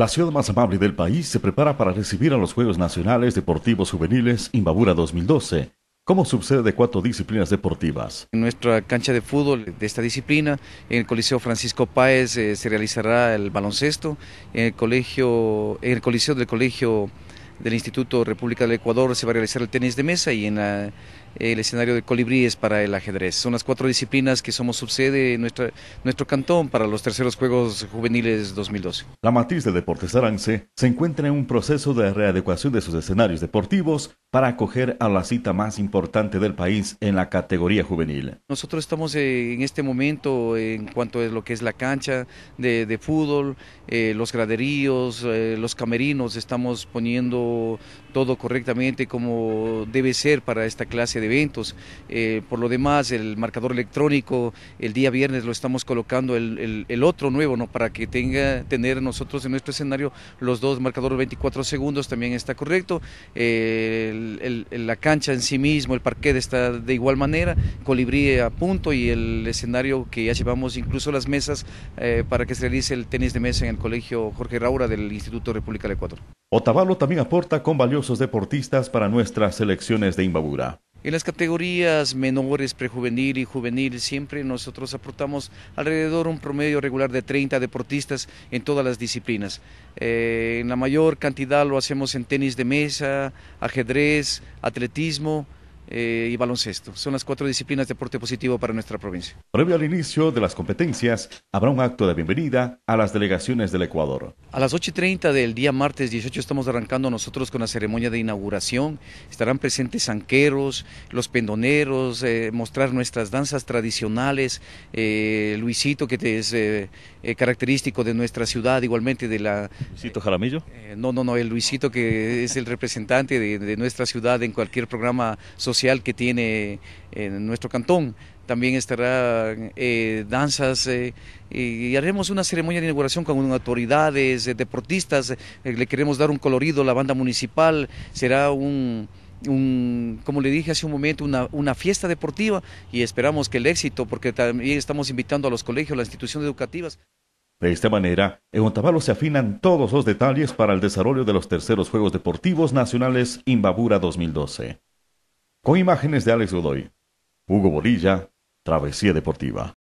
La ciudad más amable del país se prepara para recibir a los Juegos Nacionales Deportivos Juveniles Imbabura 2012, como subsede de cuatro disciplinas deportivas. En nuestra cancha de fútbol de esta disciplina, en el Coliseo Francisco Páez eh, se realizará el baloncesto, en el colegio, en el Coliseo del Colegio del Instituto República del Ecuador se va a realizar el tenis de mesa y en el escenario de colibríes para el ajedrez. Son las cuatro disciplinas que somos subsede en nuestra, nuestro cantón para los terceros Juegos Juveniles 2012. La matriz de Deportes Arance se encuentra en un proceso de readecuación de sus escenarios deportivos para acoger a la cita más importante del país en la categoría juvenil. Nosotros estamos eh, en este momento en cuanto a lo que es la cancha de, fútbol, eh, los graderíos, eh, los camerinos, estamos poniendo todo correctamente como debe ser para esta clase de eventos. por lo demás, el marcador electrónico, el día viernes lo estamos colocando el, otro nuevo, ¿no? para que tenga tener nosotros en nuestro escenario los dos marcadores 24 segundos, también está correcto la cancha en sí mismo, el parquet está de igual manera, colibrí a punto y el escenario que ya llevamos incluso las mesas eh, para que se realice el tenis de mesa en el colegio Jorge Raura del Instituto República del Ecuador. Otavalo también aporta con valiosos deportistas para nuestras selecciones de Imbabura. En las categorías menores, prejuvenil y juvenil, siempre nosotros aportamos alrededor un promedio regular de 30 deportistas en todas las disciplinas. Eh, en la mayor cantidad lo hacemos en tenis de mesa, ajedrez, atletismo, eh, y baloncesto. Son las cuatro disciplinas de deporte positivo para nuestra provincia. Previo al inicio de las competencias, habrá un acto de bienvenida a las delegaciones del Ecuador. A las 8.30 del día martes 18 estamos arrancando nosotros con la ceremonia de inauguración. Estarán presentes sanqueros, los pendoneros, eh, mostrar nuestras danzas tradicionales, eh, Luisito, que es característico de nuestra ciudad, igualmente de la... ¿Luisito Jaramillo? no, no, no, el Luisito que es el representante de nuestra ciudad en cualquier programa social que tiene en nuestro cantón. También estará eh, danzas eh, y haremos una ceremonia de inauguración con autoridades, eh, deportistas. le queremos dar un colorido a la banda municipal. Será un, como le dije hace un momento, una, una, fiesta deportiva y esperamos que el éxito, porque también estamos invitando a los colegios, las instituciones educativas. De esta manera, en Otavalo se afinan todos los detalles para el desarrollo de los terceros Juegos Deportivos Nacionales Imbabura 2012. Con imágenes de Alex Godoy, Hugo Bolilla, Travesía Deportiva.